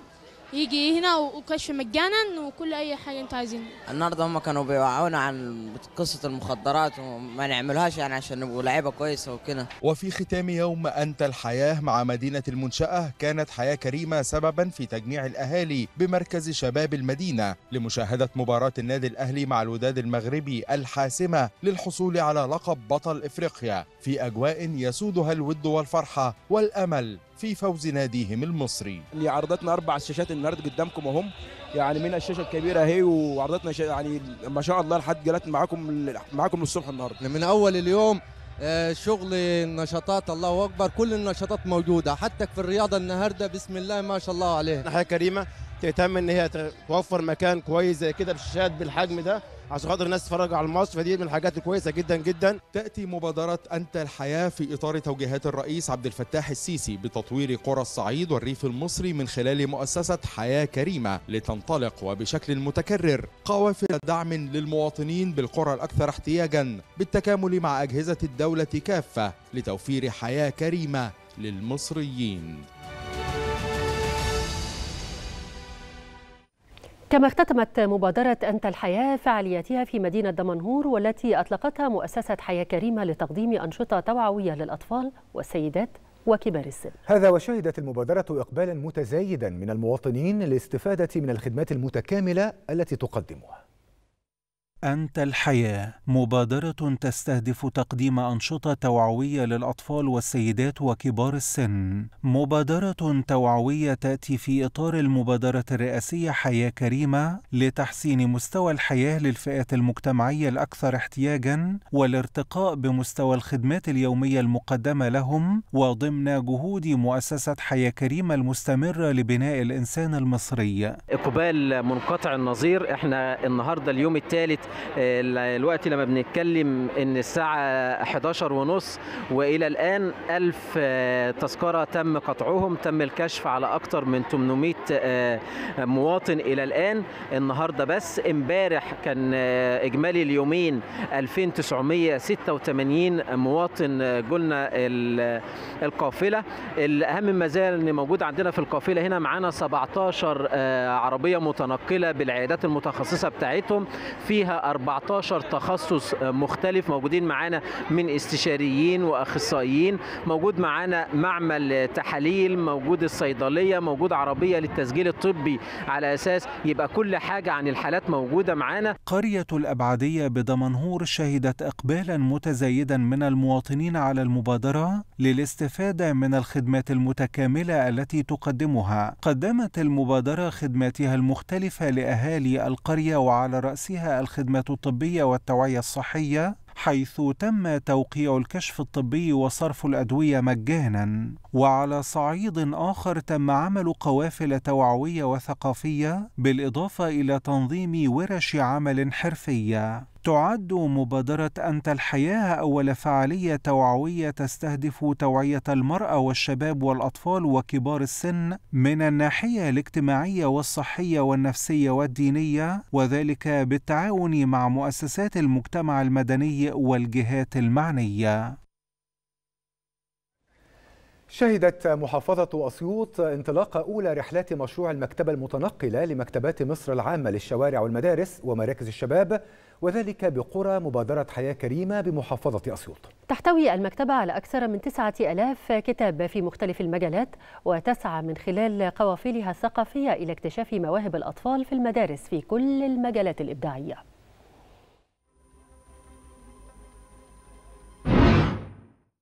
يجي هنا وكشف مجانا وكل أي حاجة أنتوا عايزينها النهارده هم كانوا بيوعونا عن قصة المخدرات وما نعملهاش يعني عشان نبقوا لعيبة كويسة وكده. وفي ختام يوم أنت الحياة مع مدينة المنشأة كانت حياة كريمة سببا في تجميع الأهالي بمركز شباب المدينة لمشاهدة مباراة النادي الأهلي مع الوداد المغربي الحاسمة للحصول على لقب بطل إفريقيا في أجواء يسودها الود والفرحة والأمل. في فوز ناديهم المصري. اللي عرضتنا أربع شاشات النهارده قدامكم أهم. يعني من الشاشة الكبيرة أهي وعرضتنا يعني ما شاء الله لحد جلت معاكم معاكم للصبح النهارده. من أول اليوم شغل النشاطات الله أكبر كل النشاطات موجودة. حتى في الرياضة النهارده بسم الله ما شاء الله عليه حياه كريمة تهتم إن هي توفر مكان كويس زي كده بالشاشات بالحجم ده. عشان خاطر الناس تتفرج على الماتش فدي من الحاجات الكويسة جدا جدا. تأتي مبادره أنت الحياة في إطار توجيهات الرئيس عبد الفتاح السيسي بتطوير قرى الصعيد والريف المصري من خلال مؤسسة حياة كريمة لتنطلق وبشكل متكرر. قوافل دعم للمواطنين بالقرى الأكثر احتياجا بالتكامل مع أجهزة الدولة كافة لتوفير حياة كريمة للمصريين. كما اختتمت مبادرة أنت الحياة فعالياتها في مدينة دمنهور والتي أطلقتها مؤسسة حياة كريمة لتقديم أنشطة توعوية للأطفال والسيدات وكبار السن. هذا وشهدت المبادرة إقبالا متزايدا من المواطنين للاستفادة من الخدمات المتكاملة التي تقدمها. أنت الحياة مبادرة تستهدف تقديم أنشطة توعوية للأطفال والسيدات وكبار السن. مبادرة توعوية تأتي في إطار المبادرة الرئاسية حياة كريمة لتحسين مستوى الحياة للفئات المجتمعية الأكثر احتياجا والارتقاء بمستوى الخدمات اليومية المقدمة لهم وضمن جهود مؤسسة حياة كريمة المستمرة لبناء الإنسان المصري. إقبال منقطع النظير إحنا النهاردة اليوم الثالث الوقت لما بنتكلم إن الساعة 11 ونص وإلى الآن ألف تذكرة تم قطعهم تم الكشف على أكثر من 800 مواطن إلى الآن. النهاردة بس امبارح كان إجمالي اليومين 2986 مواطن قلنا القافلة. الأهم ما زال ان موجود عندنا في القافلة هنا معانا 17 عربية متنقلة بالعيادات المتخصصة بتاعتهم. فيها 14 تخصص مختلف موجودين معانا من استشاريين وأخصائيين موجود معانا معمل تحاليل موجود الصيدلية موجود عربية للتسجيل الطبي على أساس يبقى كل حاجة عن الحالات موجودة معانا. قرية الابعديه بدمنهور شهدت اقبالا متزايدا من المواطنين على المبادرة للاستفادة من الخدمات المتكاملة التي تقدمها. قدمت المبادرة خدماتها المختلفة لأهالي القرية وعلى رأسها الخدمات الطبية والتوعية الصحية حيث تم توقيع الكشف الطبي وصرف الأدوية مجانا. وعلى صعيد آخر تم عمل قوافل توعوية وثقافية بالإضافة إلى تنظيم ورش عمل حرفية. تعد مبادرة أنت الحياة أول فعالية توعوية تستهدف توعية المرأة والشباب والأطفال وكبار السن من الناحية الاجتماعية والصحية والنفسية والدينية وذلك بالتعاون مع مؤسسات المجتمع المدني والجهات المعنية. شهدت محافظة أسيوط انطلاق أولى رحلات مشروع المكتبة المتنقلة لمكتبات مصر العامة للشوارع والمدارس ومراكز الشباب وذلك بقرى مبادرة حياة كريمة بمحافظة أسيوط. تحتوي المكتبة على أكثر من تسعة ألاف كتاب في مختلف المجالات وتسعى من خلال قوافلها الثقافية إلى اكتشاف مواهب الأطفال في المدارس في كل المجالات الإبداعية.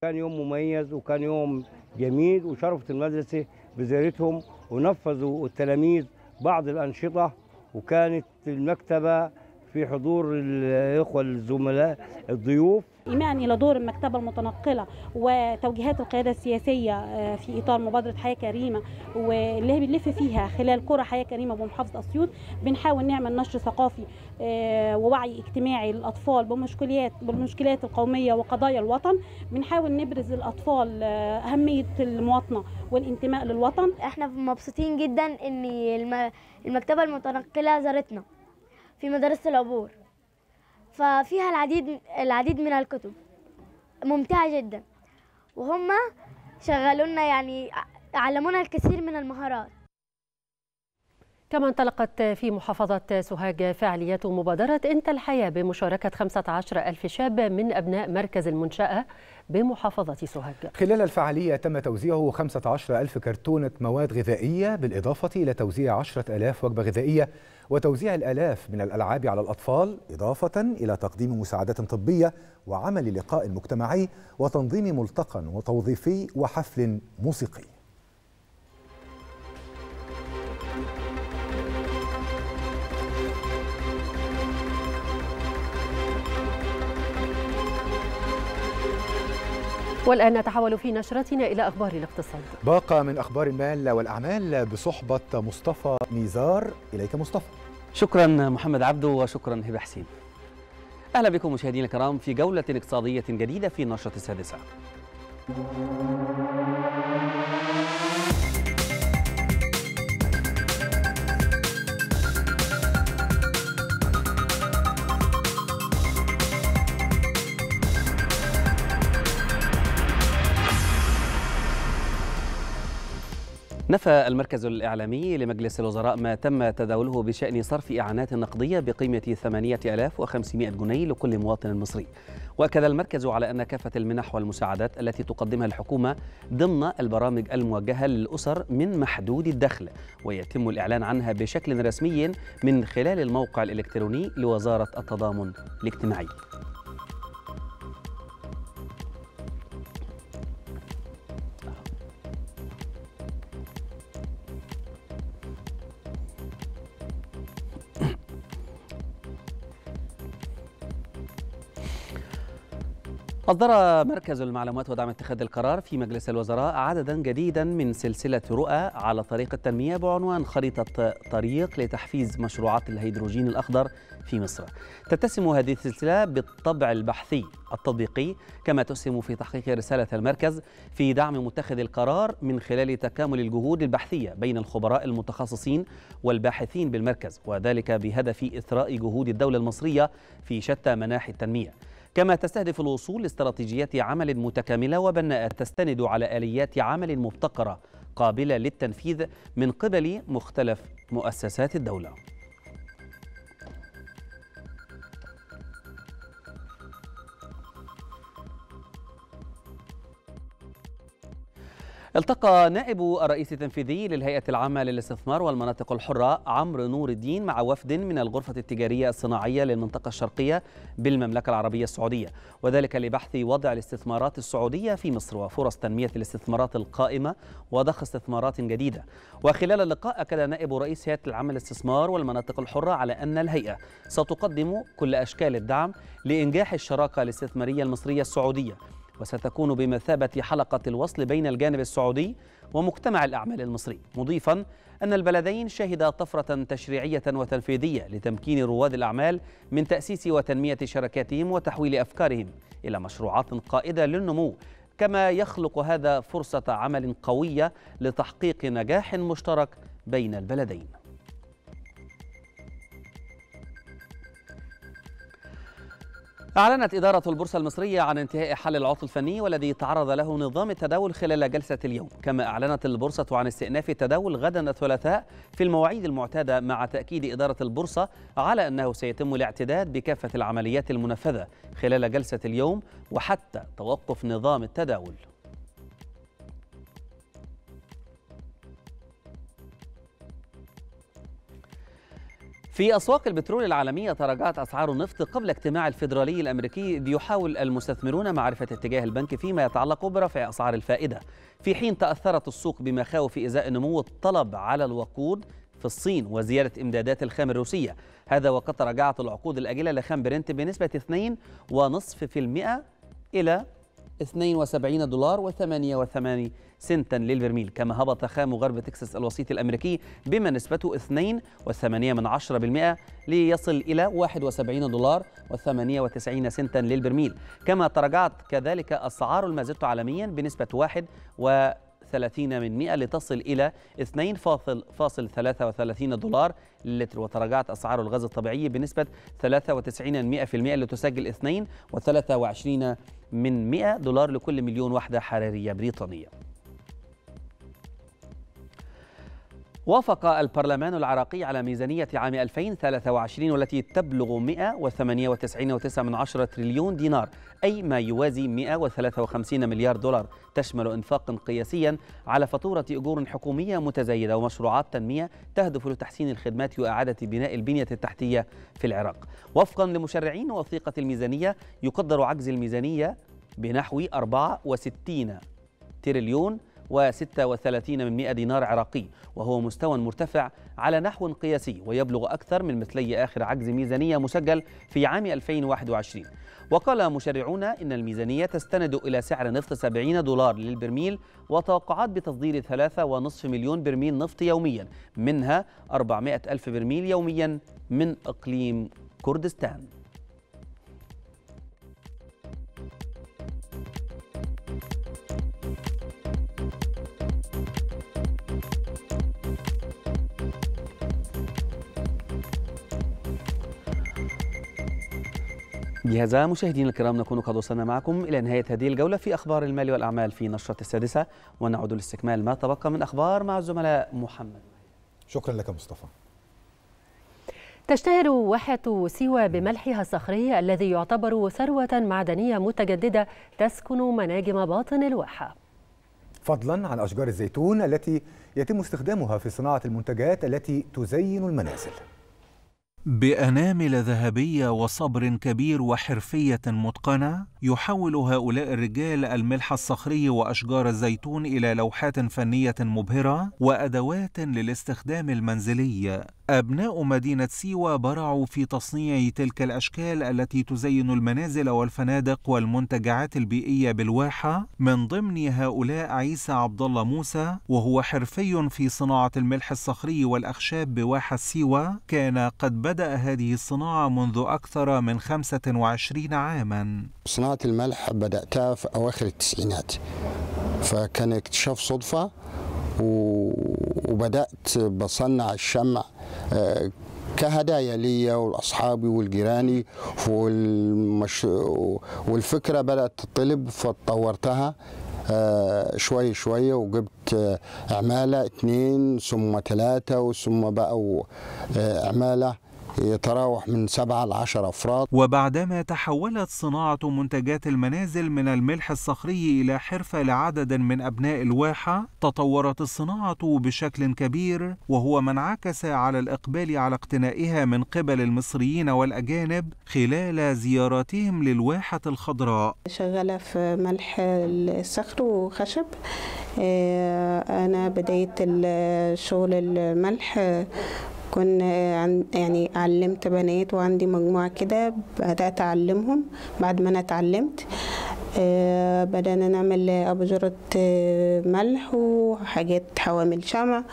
كان يوم مميز وكان يوم جميل وشرفت المدرسة بزيارتهم ونفذوا التلاميذ بعض الأنشطة وكانت المكتبة في حضور الإخوة الزملاء الضيوف. إيماء إلى دور المكتبة المتنقلة وتوجيهات القيادة السياسية في إطار مبادرة حياة كريمة واللي هي بنلف فيها خلال قرى حياة كريمة بمحافظة أسيوط بنحاول نعمل نشر ثقافي ووعي اجتماعي للأطفال بمشكلات بالمشكلات القومية وقضايا الوطن. بنحاول نبرز للأطفال أهمية المواطنة والانتماء للوطن. إحنا مبسوطين جدا إن المكتبة المتنقلة زارتنا. في مدرسة العبور. ففيها العديد العديد من الكتب. ممتعة جدا. وهم شغلوا لنا يعني علمونا الكثير من المهارات. كما انطلقت في محافظة سوهاج فعاليات مبادرة إنت الحياة بمشاركة 15 ألف شاب من أبناء مركز المنشأة بمحافظة سوهاج. خلال الفعالية تم توزيع 15 ألف كرتونة مواد غذائية بالإضافة إلى توزيع 10 ألاف وجبة غذائية. وتوزيع الآلاف من الألعاب على الأطفال إضافة إلى تقديم مساعدات طبية وعمل لقاء مجتمعي وتنظيم ملتقى وتوظيفي وحفل موسيقي. والآن نتحول في نشرتنا إلى أخبار الاقتصاد. باقة من أخبار المال والأعمال بصحبة مصطفى نيزار إليك مصطفى. شكرا محمد عبده وشكرا هبة حسين. أهلا بكم مشاهدينا الكرام في جولة اقتصادية جديدة في النشرة السادسة. نفى المركز الإعلامي لمجلس الوزراء ما تم تداوله بشأن صرف إعانات نقدية بقيمة 8500 جنيه لكل مواطن مصري. وأكد المركز على أن كافة المنح والمساعدات التي تقدمها الحكومة ضمن البرامج الموجهة للأسر من محدود الدخل ويتم الإعلان عنها بشكل رسمي من خلال الموقع الإلكتروني لوزارة التضامن الاجتماعي. أصدر مركز المعلومات ودعم اتخاذ القرار في مجلس الوزراء عددا جديدا من سلسلة رؤى على طريق التنمية بعنوان خريطة طريق لتحفيز مشروعات الهيدروجين الأخضر في مصر. تتسم هذه السلسلة بالطبع البحثي التطبيقي كما تسهم في تحقيق رسالة المركز في دعم متخذ القرار من خلال تكامل الجهود البحثية بين الخبراء المتخصصين والباحثين بالمركز وذلك بهدف إثراء جهود الدولة المصرية في شتى مناحي التنمية. كما تستهدف الوصول لاستراتيجيات عمل متكاملة وبناءة تستند على آليات عمل مبتكرة قابلة للتنفيذ من قبل مختلف مؤسسات الدولة. التقى نائب الرئيس التنفيذي للهيئة العامة للاستثمار والمناطق الحرة عمرو نور الدين مع وفد من الغرفة التجارية الصناعية للمنطقة الشرقية بالمملكة العربية السعودية. وذلك لبحث وضع الاستثمارات السعودية في مصر وفرص تنمية الاستثمارات القائمة وضخ استثمارات جديدة. وخلال اللقاء أكد نائب رئيس هيئة العامة للاستثمار والمناطق الحرة على أن الهيئة ستقدم كل أشكال الدعم لإنجاح الشراكة الاستثمارية المصرية السعودية. وستكون بمثابة حلقة الوصل بين الجانب السعودي ومجتمع الأعمال المصري مضيفا أن البلدين شهدا طفرة تشريعية وتنفيذية لتمكين رواد الأعمال من تأسيس وتنمية شركاتهم وتحويل أفكارهم إلى مشروعات قائدة للنمو. كما يخلق هذا فرصة عمل قوية لتحقيق نجاح مشترك بين البلدين. أعلنت إدارة البورصة المصرية عن انتهاء حل العطل الفني والذي تعرض له نظام التداول خلال جلسة اليوم. كما أعلنت البورصة عن استئناف التداول غدا الثلاثاء في المواعيد المعتادة مع تأكيد إدارة البورصة على أنه سيتم الاعتداد بكافة العمليات المنفذة خلال جلسة اليوم وحتى توقف نظام التداول. في أسواق البترول العالمية تراجعت أسعار النفط قبل اجتماع الفيدرالي الأمريكي يحاول المستثمرون معرفة اتجاه البنك فيما يتعلق برفع أسعار الفائدة. في حين تأثرت السوق بمخاوف إزاء نمو الطلب على الوقود في الصين وزيادة إمدادات الخام الروسية. هذا وقد تراجعت العقود الأجلة لخام برنت بنسبة 2.5% إلى 72 دولار و88 سنتا للبرميل كما هبط خام غرب تكساس الوسيط الأمريكي بما نسبته 2.8% ليصل إلى 71 دولار و98 سنتا للبرميل كما تراجعت كذلك أسعار المازوت عالميا بنسبة 1 و 30 من 100 لتصل إلى 2.33 دولار للتر وتراجعت أسعار الغاز الطبيعي بنسبة 93 100% لتسجل 2 و23 من 100 دولار لكل مليون وحدة حرارية بريطانية. وافق البرلمان العراقي على ميزانية عام 2023 والتي تبلغ 198.9 تريليون دينار أي ما يوازي 153 مليار دولار تشمل إنفاقا قياسيا على فاتورة أجور حكومية متزايدة ومشروعات تنمية تهدف لتحسين الخدمات وإعادة بناء البنية التحتية في العراق. وفقا لمشرعين وثيقة الميزانية يقدر عجز الميزانية بنحو 64 تريليون و36 من 100 دينار عراقي وهو مستوى مرتفع على نحو قياسي ويبلغ أكثر من مثلي آخر عجز ميزانية مسجل في عام 2021 وقال مشرعون إن الميزانية تستند إلى سعر نفط 70 دولار للبرميل وتوقعات بتصدير 3.5 مليون برميل نفط يوميا منها 400 ألف برميل يوميا من إقليم كردستان. بهذا مشاهدينا الكرام نكون قد وصلنا معكم إلى نهاية هذه الجولة في أخبار المال والأعمال في نشرة السادسة ونعود لاستكمال ما تبقى من أخبار مع الزملاء محمد شكرا لك مصطفى. تشتهر واحة سيوة بملحها الصخري الذي يعتبر ثروة معدنية متجددة تسكن مناجم باطن الواحة. فضلا عن أشجار الزيتون التي يتم استخدامها في صناعة المنتجات التي تزين المنازل. بأنامل ذهبية وصبر كبير وحرفية متقنة؟ يحول هؤلاء الرجال الملح الصخري وأشجار الزيتون إلى لوحات فنية مبهرة وأدوات للاستخدام المنزلي. أبناء مدينة سيوة برعوا في تصنيع تلك الأشكال التي تزين المنازل والفنادق والمنتجعات البيئية بالواحة. من ضمن هؤلاء عيسى عبد الله موسى وهو حرفي في صناعة الملح الصخري والأخشاب بواحة سيوة كان قد بدأ هذه الصناعة منذ أكثر من 25 عاما. صناعة الملح بدأتها في أواخر التسعينات فكان اكتشاف صدفة وبدأت بصنع الشمع كهدايا ليا ولاصحابي والجيراني والمش... والفكرة بدأت تطلب فطورتها شوي شوي وجبت عمالة اثنين ثم ثلاثة ثم بقوا عمالة يتراوح من سبعة لعشر أفراد. وبعدما تحولت صناعة منتجات المنازل من الملح الصخري إلى حرفة لعدد من أبناء الواحة تطورت الصناعة بشكل كبير وهو ما انعكس على الإقبال على اقتنائها من قبل المصريين والأجانب خلال زياراتهم للواحة الخضراء. شغالة في ملح الصخر وخشب. أنا بداية الشغل الملح كنا يعني علمت بنات وعندي مجموعة كده بدأت أعلمهم. بعد ما أنا اتعلمت بدأنا نعمل أباجورة آه ملح وحاجات حوامل شمع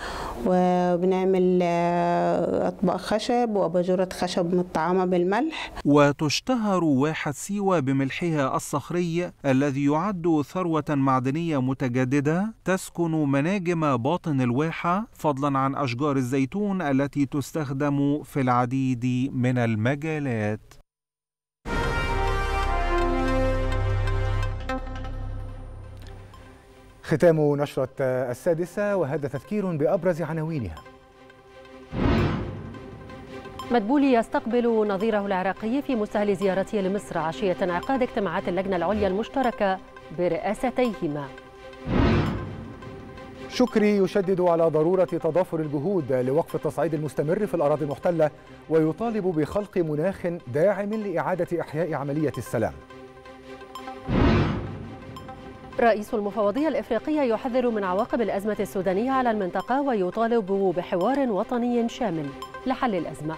وبنعمل آه أطباق خشب وأباجورة خشب مطعمة بالملح. وتشتهر واحة سيوة بملحها الصخري الذي يعد ثروة معدنية متجددة تسكن مناجم باطن الواحة فضلا عن أشجار الزيتون التي تستخدم في العديد من المجالات. ختام نشرة السادسة وهذا تذكير بأبرز عناوينها. مدبولي يستقبل نظيره العراقي في مستهل زيارته لمصر عشية انعقاد اجتماعات اللجنة العليا المشتركة برئاستيهما. شكري يشدد على ضرورة تضافر الجهود لوقف التصعيد المستمر في الأراضي المحتلة ويطالب بخلق مناخ داعم لإعادة إحياء عملية السلام. رئيس المفوضية الإفريقية يحذر من عواقب الأزمة السودانية على المنطقة ويطالب بحوار وطني شامل لحل الأزمة.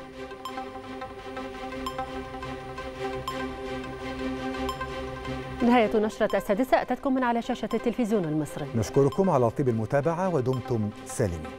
نهاية نشرة السادسة أتتكم من على شاشة التلفزيون المصري. نشكركم على طيب المتابعة ودمتم سالمين.